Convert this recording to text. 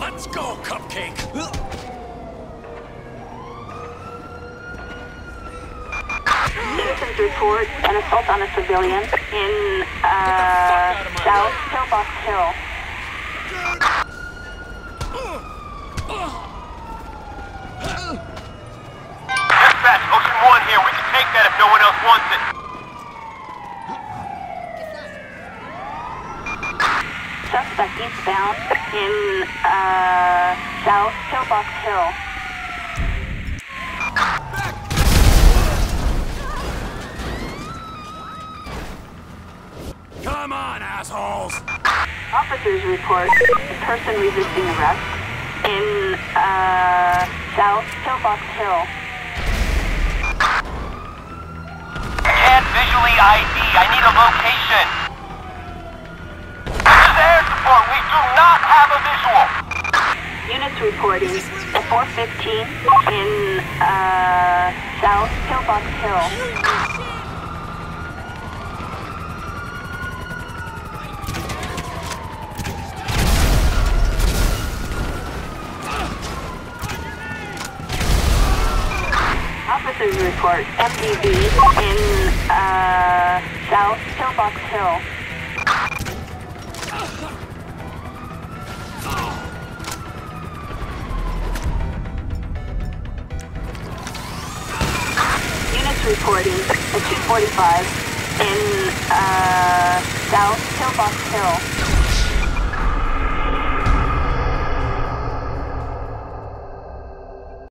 Let's go, Cupcake! Citizens report an assault on a civilian in uh, South Pillbox Hill. No one else wants it. Suspect eastbound in uh, South Pillbox Hill. Come on, assholes! Officers report a person resisting arrest in uh, South Pillbox Hill. Visually ID. I need a location. This is air support. We do not have a visual. Units reporting at 415 in uh, South Pillbox Hill. Officers report MDV in Pillbox Hill. Units reporting at 245 in uh, South Pillbox Hill.